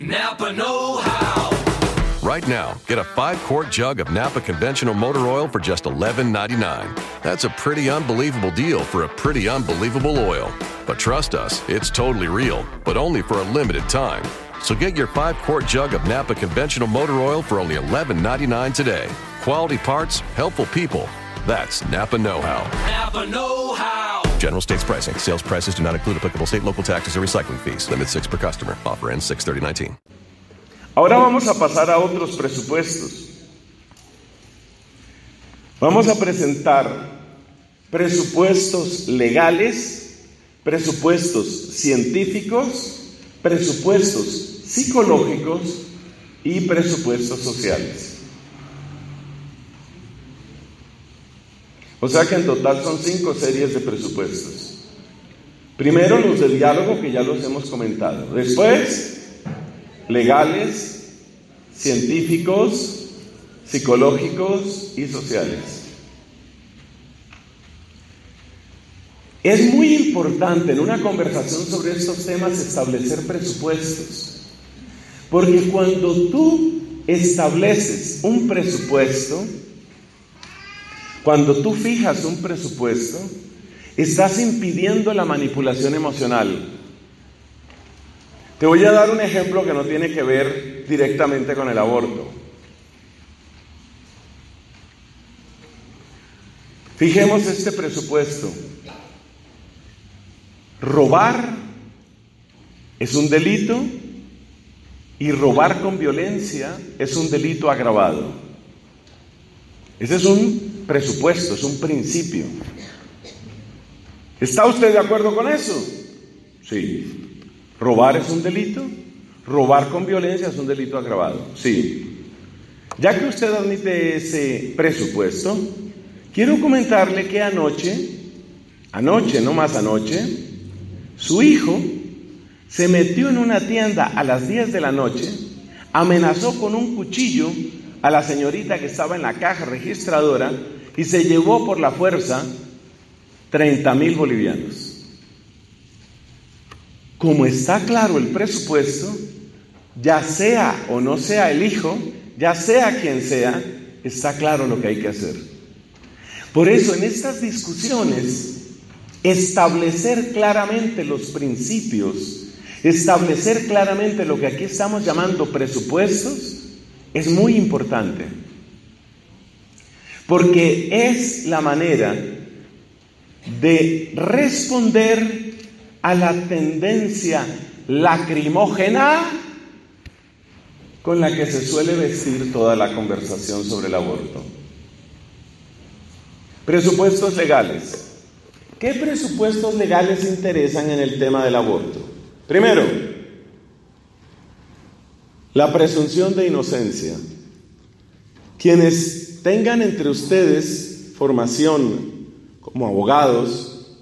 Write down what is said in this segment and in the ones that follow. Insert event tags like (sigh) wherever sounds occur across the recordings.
Napa Know How. Right now, get a five quart jug of Napa conventional motor oil for just $11.99. That's a pretty unbelievable deal for a pretty unbelievable oil. But trust us, it's totally real, but only for a limited time. So get your five quart jug of Napa conventional motor oil for only $11.99 today. Quality parts, helpful people. That's Napa Know How. Napa Know How. General States pricing. Sales prices do not include applicable state, local taxes, or recycling fees. Limit six per customer. Offer ends 63019. Ahora vamos a pasar a otros presupuestos. Vamos a presentar presupuestos legales, presupuestos científicos, presupuestos psicológicos y presupuestos sociales. O sea que en total son cinco series de presupuestos. Primero los del diálogo que ya los hemos comentado. Después, legales, científicos, psicológicos y sociales. Es muy importante en una conversación sobre estos temas establecer presupuestos. Porque cuando tú estableces un presupuesto, cuando tú fijas un presupuesto, estás impidiendo la manipulación emocional. Te voy a dar un ejemplo que no tiene que ver directamente con el aborto. Fijemos este presupuesto. Robar es un delito y robar con violencia es un delito agravado. Ese es un presupuesto, es un principio. ¿Está usted de acuerdo con eso? Sí. ¿Robar es un delito? ¿Robar con violencia es un delito agravado? Sí. Ya que usted admite ese presupuesto, quiero comentarle que anoche, anoche, no más anoche, su hijo se metió en una tienda a las 10 de la noche, amenazó con un cuchillo a la señorita que estaba en la caja registradora y se llevó por la fuerza 30 mil bolivianos. Como está claro el presupuesto, ya sea o no sea el hijo, ya sea quien sea, está claro lo que hay que hacer. Por eso en estas discusiones, establecer claramente los principios, establecer claramente lo que aquí estamos llamando presupuestos, es muy importante. Porque es la manera de responder a la tendencia lacrimógena con la que se suele vestir toda la conversación sobre el aborto. Presupuestos legales. ¿Qué presupuestos legales interesan en el tema del aborto? Primero, la presunción de inocencia. Quienes tengan entre ustedes formación como abogados,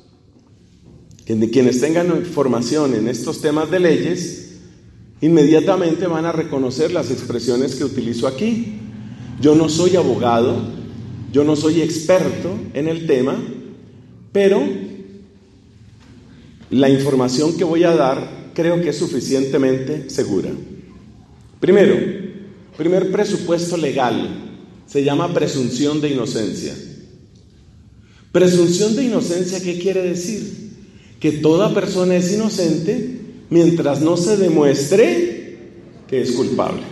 quienes tengan formación en estos temas de leyes, inmediatamente van a reconocer las expresiones que utilizo aquí. Yo no soy abogado, yo no soy experto en el tema, pero la información que voy a dar creo que es suficientemente segura. Primero, primer presupuesto legal, se llama presunción de inocencia. Presunción de inocencia, ¿qué quiere decir? Que toda persona es inocente mientras no se demuestre que es culpable.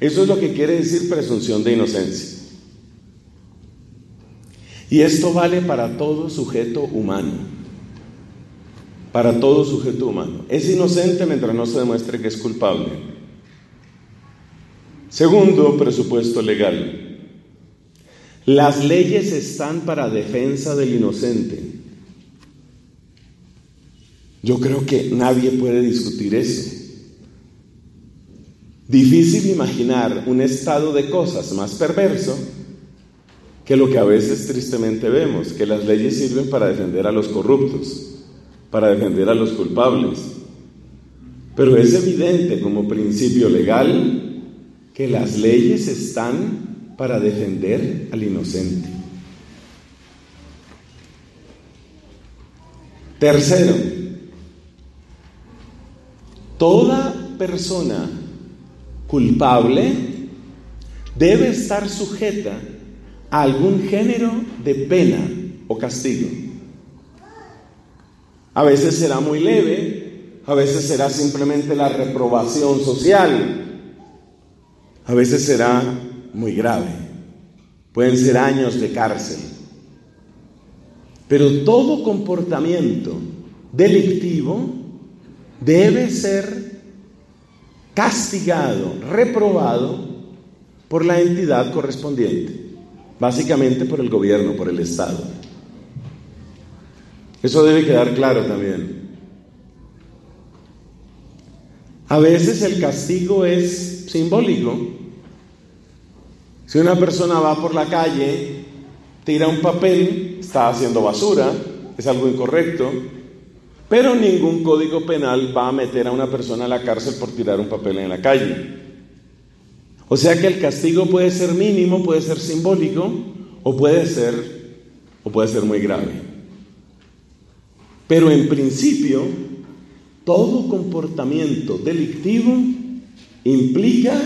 Eso es lo que quiere decir presunción de inocencia. Y esto vale para todo sujeto humano. Para todo sujeto humano. Es inocente mientras no se demuestre que es culpable. Segundo, presupuesto legal. Las leyes están para defensa del inocente. Yo creo que nadie puede discutir eso. Difícil imaginar un estado de cosas más perverso que lo que a veces tristemente vemos, que las leyes sirven para defender a los corruptos, para defender a los culpables. Pero es evidente como principio legal que las leyes están para defender al inocente. Tercero, toda persona culpable debe estar sujeta a algún género de pena o castigo. A veces será muy leve, a veces será simplemente la reprobación social, a veces será muy grave, pueden ser años de cárcel. Pero todo comportamiento delictivo debe ser castigado, reprobado por la entidad correspondiente, básicamente por el gobierno, por el Estado. Eso debe quedar claro también. A veces el castigo es simbólico. Si una persona va por la calle, tira un papel, está haciendo basura, es algo incorrecto, pero ningún código penal va a meter a una persona a la cárcel por tirar un papel en la calle. O sea que el castigo puede ser mínimo, puede ser simbólico o puede ser o puede ser muy grave. Pero en principio, todo comportamiento delictivo implica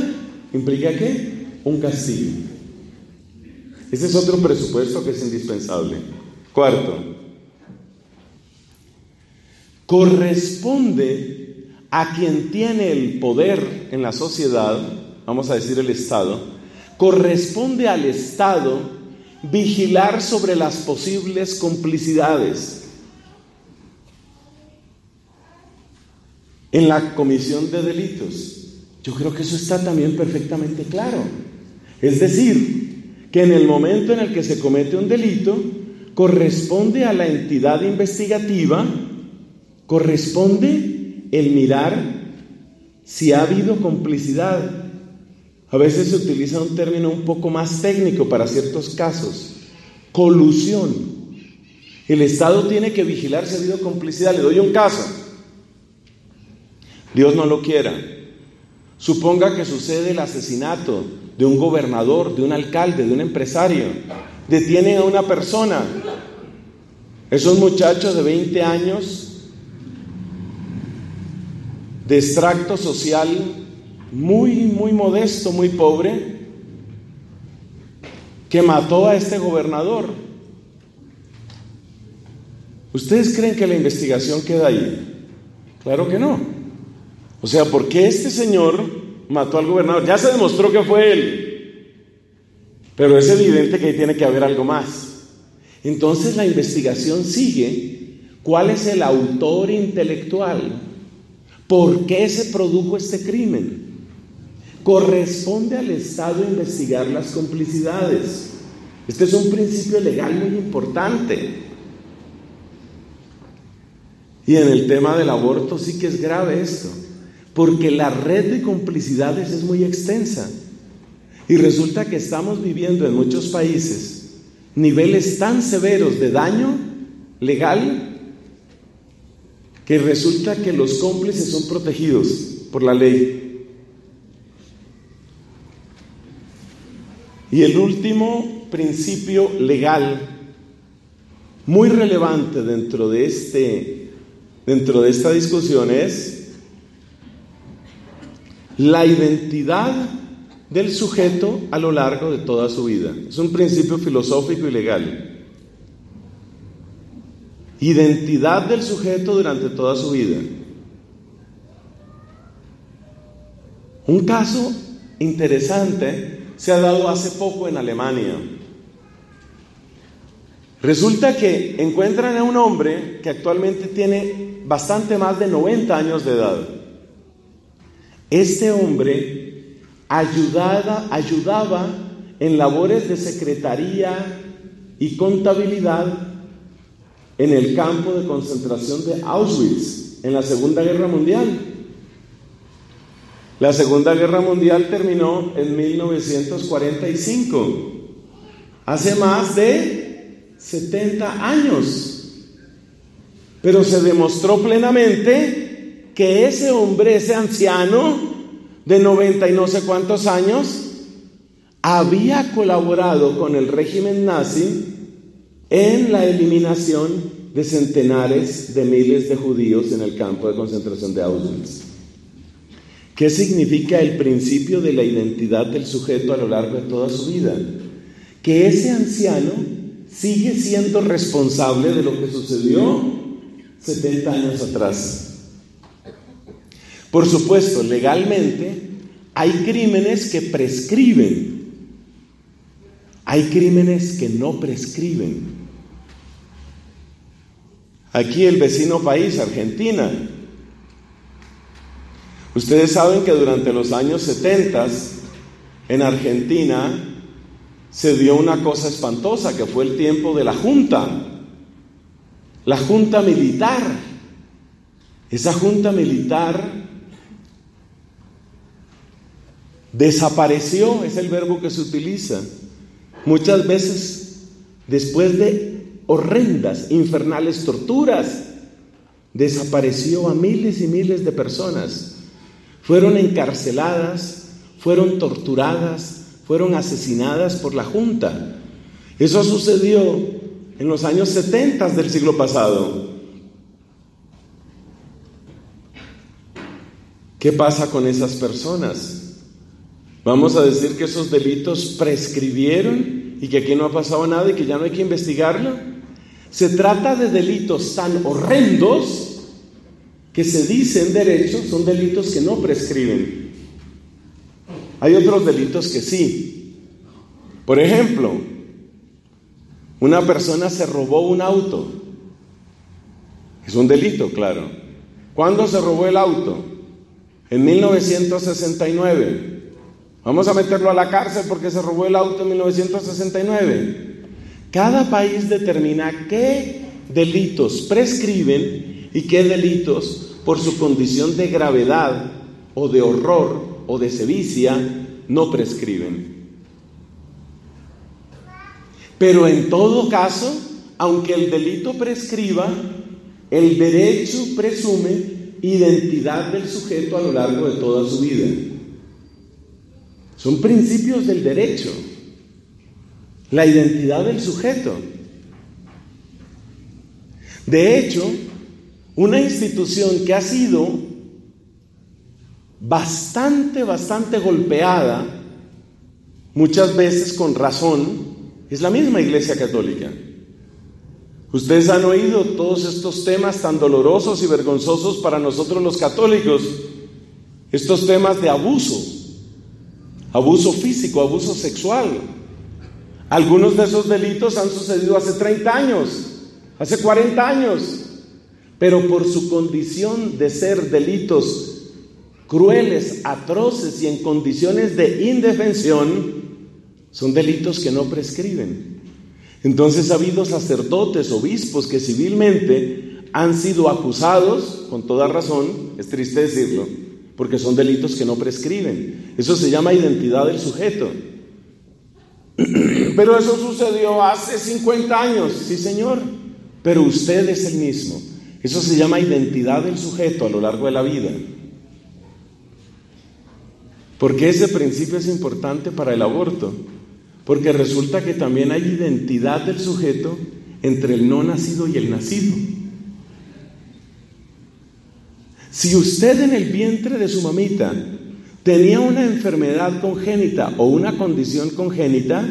implica qué? Un castigo. Ese es otro presupuesto que es indispensable. Cuarto, corresponde a quien tiene el poder en la sociedad, vamos a decir el Estado, corresponde al Estado vigilar sobre las posibles complicidades en la comisión de delitos. Yo creo que eso está también perfectamente claro. Es decir, que en el momento en el que se comete un delito, corresponde a la entidad investigativa corresponde el mirar si ha habido complicidad. A veces se utiliza un término un poco más técnico para ciertos casos, colusión. El Estado tiene que vigilar si ha habido complicidad. Le doy un caso. Dios no lo quiera. Suponga que sucede el asesinato de un gobernador, de un alcalde, de un empresario. Detienen a una persona. Es un muchacho de 20 años de extracto social muy, muy modesto, muy pobre, que mató a este gobernador. ¿Ustedes creen que la investigación queda ahí? Claro que no. O sea, ¿por qué este señor mató al gobernador? Ya se demostró que fue él. Pero es evidente que ahí tiene que haber algo más. Entonces la investigación sigue. ¿Cuál es el autor intelectual? ¿Por qué se produjo este crimen? Corresponde al Estado investigar las complicidades. Este es un principio legal muy importante. Y en el tema del aborto sí que es grave esto, porque la red de complicidades es muy extensa. Y resulta que estamos viviendo en muchos países niveles tan severos de daño legal que resulta que los cómplices son protegidos por la ley. Y el último principio legal muy relevante dentro de este dentro de esta discusión es la identidad del sujeto a lo largo de toda su vida. Es un principio filosófico y legal identidad del sujeto durante toda su vida. Un caso interesante se ha dado hace poco en Alemania. Resulta que encuentran a un hombre que actualmente tiene bastante más de 90 años de edad. Este hombre ayudaba, en labores de secretaría y contabilidad en el campo de concentración de Auschwitz en la Segunda Guerra Mundial. La Segunda Guerra Mundial terminó en 1945, hace más de 70 años. Pero se demostró plenamente que ese hombre, ese anciano de 90 y no sé cuántos años, había colaborado con el régimen nazi en la eliminación de centenares de miles de judíos en el campo de concentración de Auschwitz. ¿Qué significa el principio de la identidad del sujeto a lo largo de toda su vida? Que ese anciano sigue siendo responsable de lo que sucedió 70 años atrás. Por supuesto, legalmente hay crímenes que prescriben, hay crímenes que no prescriben. Aquí el vecino país, Argentina. Ustedes saben que durante los años 70 en Argentina se dio una cosa espantosa, que fue el tiempo de la Junta, la Junta Militar. Esa Junta Militar desapareció, es el verbo que se utiliza, muchas veces después de horrendas, infernales torturas. Desapareció a miles y miles de personas. Fueron encarceladas, fueron torturadas, fueron asesinadas por la Junta. Eso sucedió en los años 70 del siglo pasado. ¿Qué pasa con esas personas? Vamos a decir que esos delitos prescribieron y que aquí no ha pasado nada y que ya no hay que investigarlo. Se trata de delitos tan horrendos que se dice en derecho son delitos que no prescriben. Hay otros delitos que sí. Por ejemplo, una persona se robó un auto. Es un delito, claro. ¿Cuándo se robó el auto? En 1969. Vamos a meterlo a la cárcel porque se robó el auto en 1969. Cada país determina qué delitos prescriben y qué delitos, por su condición de gravedad o de horror o de sevicia, no prescriben. Pero en todo caso, aunque el delito prescriba, el derecho presume identidad del sujeto a lo largo de toda su vida. Son principios del derecho la identidad del sujeto. De hecho, una institución que ha sido bastante, bastante golpeada, muchas veces con razón, es la misma Iglesia Católica. Ustedes han oído todos estos temas tan dolorosos y vergonzosos para nosotros los católicos, estos temas de abuso, abuso físico, abuso sexual, algunos de esos delitos han sucedido hace 30 años, hace 40 años, pero por su condición de ser delitos crueles, atroces y en condiciones de indefensión, son delitos que no prescriben. Entonces ha habido sacerdotes, obispos que civilmente han sido acusados, con toda razón, es triste decirlo, porque son delitos que no prescriben. Eso se llama identidad del sujeto. (clears throat) Pero eso sucedió hace 50 años, sí señor, pero usted es el mismo. Eso se llama identidad del sujeto a lo largo de la vida. Porque ese principio es importante para el aborto? Porque resulta que también hay identidad del sujeto entre el no nacido y el nacido. Si usted en el vientre de su mamita tenía una enfermedad congénita o una condición congénita,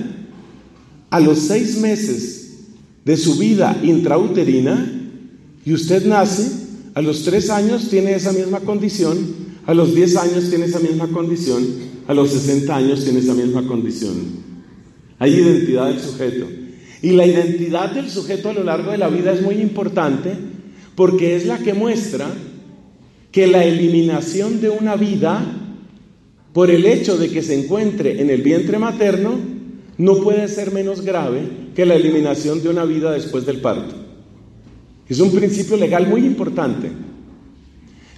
a los seis meses de su vida intrauterina y usted nace, a los tres años tiene esa misma condición, a los diez años tiene esa misma condición, a los sesenta años tiene esa misma condición. Hay identidad del sujeto. Y la identidad del sujeto a lo largo de la vida es muy importante porque es la que muestra que la eliminación de una vida por el hecho de que se encuentre en el vientre materno no puede ser menos grave que la eliminación de una vida después del parto. Es un principio legal muy importante.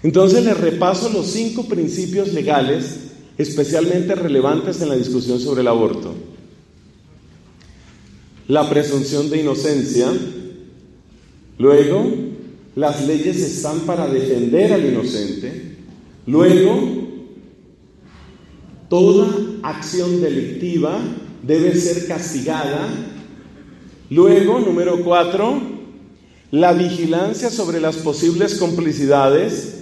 Entonces les repaso los cinco principios legales especialmente relevantes en la discusión sobre el aborto. La presunción de inocencia. Luego, las leyes están para defender al inocente. Luego, toda acción delictiva debe ser castigada. Luego, número cuatro, la vigilancia sobre las posibles complicidades.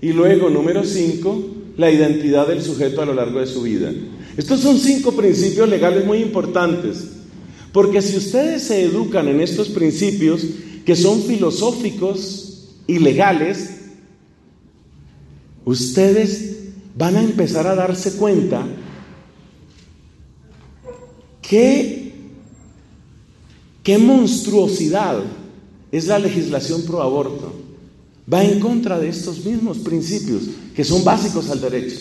Y luego, número cinco, la identidad del sujeto a lo largo de su vida. Estos son cinco principios legales muy importantes, porque si ustedes se educan en estos principios, que son filosóficos y legales, ustedes van a empezar a darse cuenta que qué monstruosidad es la legislación pro aborto. Va en contra de estos mismos principios que son básicos al derecho.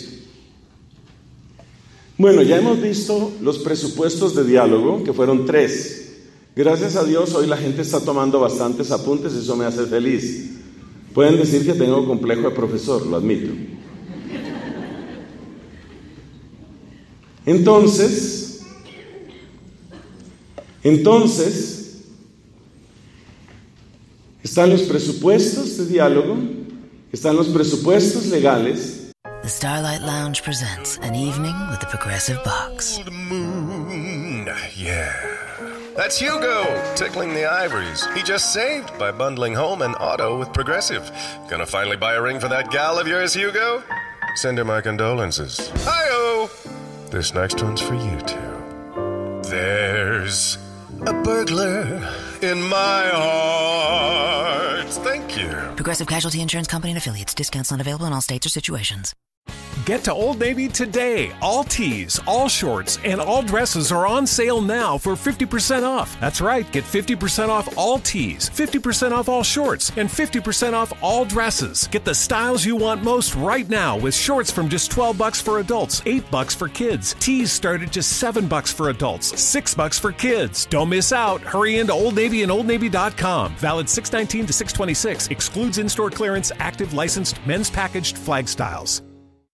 Bueno, ya hemos visto los presupuestos de diálogo, que fueron tres. Gracias a Dios hoy la gente está tomando bastantes apuntes, eso me hace feliz. Pueden decir que tengo complejo de profesor, lo admito. Entonces, entonces, están los presupuestos de diálogo, están los presupuestos legales, The Starlight Lounge presents an evening with the Progressive Box. Moon. Yeah. That's Hugo, tickling the ivories. He just saved by bundling home and auto with Progressive. Gonna finally buy a ring for that gal of yours, Hugo? Send her my condolences. Hi-oh! This next one's for you too. There's a burglar in my heart. Thank you. Progressive Casualty Insurance Company and affiliates. Discounts not available in all states or situations. Get to Old Navy today. All tees, all shorts, and all dresses are on sale now for 50% off. That's right, get 50% off all tees, 50% off all shorts, and 50% off all dresses. Get the styles you want most right now with shorts from just 12 bucks for adults, 8 bucks for kids. Tees start at just 7 bucks for adults, 6 bucks for kids. Don't miss out. Hurry into Old Navy and OldNavy.com. Valid 619 to 626. Excludes in-store clearance, active licensed men's packaged flag styles.